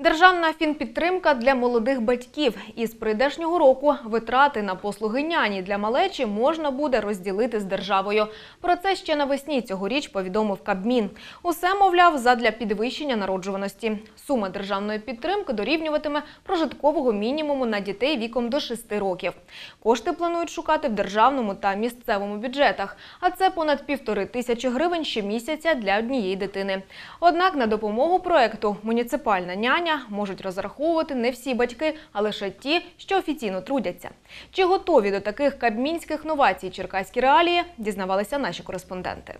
Державна фінпідтримка для молодих батьків. Із прийдешнього року витрати на послуги няні для малечі можна буде розділити з державою. Про це ще навесні цьогоріч повідомив Кабмін. Усе, мовляв, задля підвищення народжуваності. Сума державної підтримки дорівнюватиме прожиткового мінімуму на дітей віком до 6 років. Кошти планують шукати в державному та місцевому бюджетах, а це понад півтори тисячі гривень щомісяця для однієї дитини. Однак на допомогу проекту Муніципальна няня можуть розраховувати не всі батьки, а лише ті, що офіційно трудяться. Чи готові до таких кабмінських новацій черкаські реалії, дізнавалися наші кореспонденти.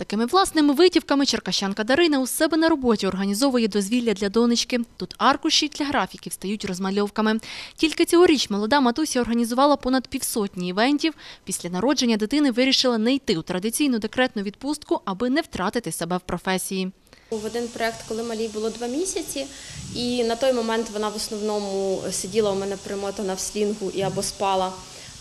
Такими власними витівками черкащанка Дарина у себе на роботі організовує дозвілля для донечки. Тут аркуші для графіків стають розмальовками. Тільки цьогоріч молода матуся організувала понад півсотні івентів. Після народження дитини вирішила не йти у традиційну декретну відпустку, аби не втратити себе в професії. В один проект, коли малій було два місяці, і на той момент вона в основному сиділа у мене примотана в слінгу і або спала,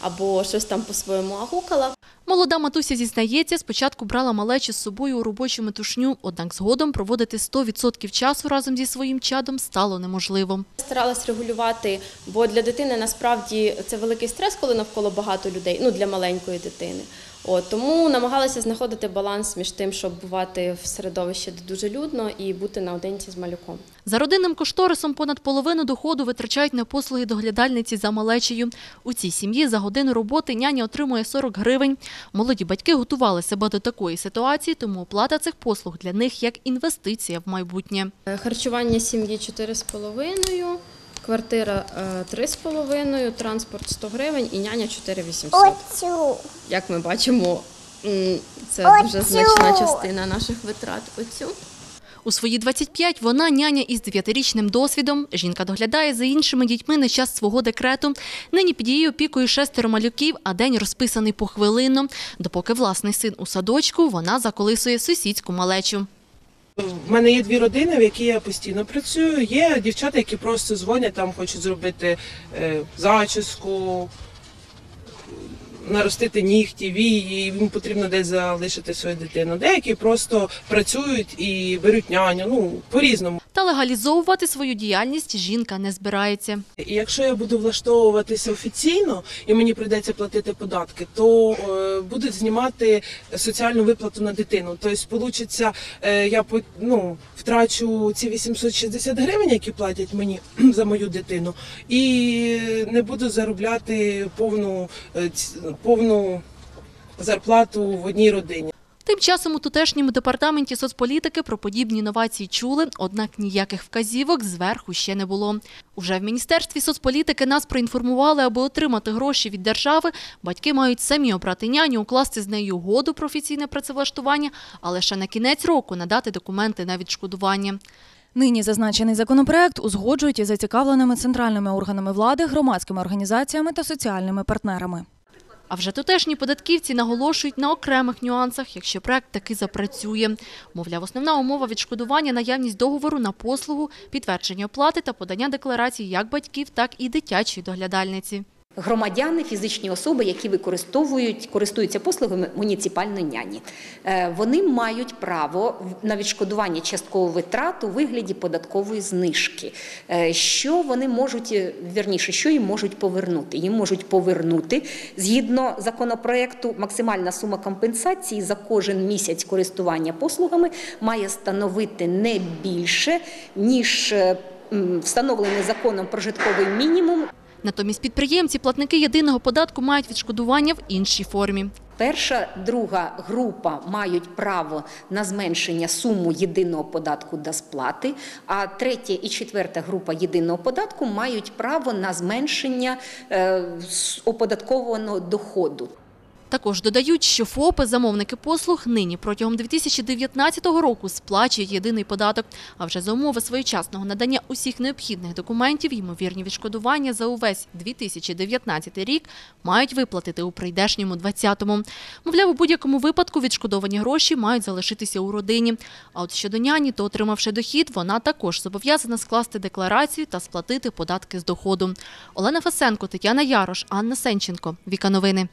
або щось там по-своєму агукала. Молода матуся зізнається, спочатку брала малечі з собою у робочу метушню, однак згодом проводити 100% часу разом зі своїм чадом стало неможливо. Старалась регулювати, бо для дитини насправді це великий стрес, коли навколо багато людей, ну для маленької дитини. От, тому намагалася знаходити баланс між тим, щоб бувати в середовищі, де дуже людно, і бути наодинці з малюком. За родинним кошторисом понад половину доходу витрачають на послуги доглядальниці за малечею. У цій сім'ї за годину роботи няня отримує 40 гривень. Молоді батьки готували себе до такої ситуації, тому оплата цих послуг для них як інвестиція в майбутнє. Е, Харчування сім'ї 4,5, квартира е, 3,5, транспорт 100 гривень і няня 4800. Оцю. Як ми бачимо, це дуже значна частина наших витрат. Оцю. У свої 25 вона няня із дев'ятирічним досвідом. Жінка доглядає за іншими дітьми на час свого декрету. Нині під її опікою шестеро малюків, а день розписаний похвилинно. Допоки власний син у садочку, вона заколисує сусідську малечу. В мене є дві родини, в які я постійно працюю. Є дівчата, які просто дзвонять, там хочуть зробити е, зачіску, наростити нігті, вії, і їм потрібно десь залишити свою дитину. Деякі просто працюють і беруть няню, ну по-різному. Та легалізовувати свою діяльність жінка не збирається. І якщо я буду влаштовуватися офіційно і мені прийдеться платити податки, то е, будуть знімати соціальну виплату на дитину. Тобто, получиться, е, я по- ну, втрачу ці 860 гривень, які платять мені за мою дитину, і не буду заробляти повну, е, ц- повну зарплату в одній родині. Тим часом у тутешньому департаменті соцполітики про подібні новації чули, однак ніяких вказівок зверху ще не було. Уже в Міністерстві соцполітики нас проінформували, аби отримати гроші від держави, батьки мають самі обрати няню, укласти з нею угоду про офіційне працевлаштування, а лише на кінець року надати документи на відшкодування. Нині зазначений законопроект узгоджують із зацікавленими центральними органами влади, громадськими організаціями та соціальними партнерами. А вже тутешні податківці наголошують на окремих нюансах, якщо проект таки запрацює. Мовляв, основна умова відшкодування – наявність договору на послугу, підтвердження оплати та подання декларацій як батьків, так і дитячої доглядальниці. Громадяни, фізичні особи, які використовують, користуються послугами муніципальної няні, Е, вони мають право на відшкодування часткового витрат у вигляді податкової знижки. Е, Що вони можуть, е, вірніше, що їм можуть повернути? Їм можуть повернути згідно законопроекту, максимальна сума компенсації за кожен місяць користування послугами має становити не більше ніж встановлений законом прожитковий мінімум Натомість підприємці, платники єдиного податку мають відшкодування в іншій формі. Перша, друга група мають право на зменшення суму єдиного податку до сплати, а третя і четверта група єдиного податку мають право на зменшення е, оподаткованого доходу. Також додають, що ФОПи, замовники послуг, нині протягом 2019 року сплачують єдиний податок, а вже за умови своєчасного надання усіх необхідних документів, ймовірні відшкодування за увесь 2019 рік мають виплатити у прийдешньому 20-му. Мовляв, у будь-якому випадку відшкодовані гроші мають залишитися у родині. А от щодо няні, то отримавши дохід, вона також зобов'язана скласти декларацію та сплатити податки з доходу. Олена Фасенко, Тетяна Ярош, Анна Сенченко. Віка новини.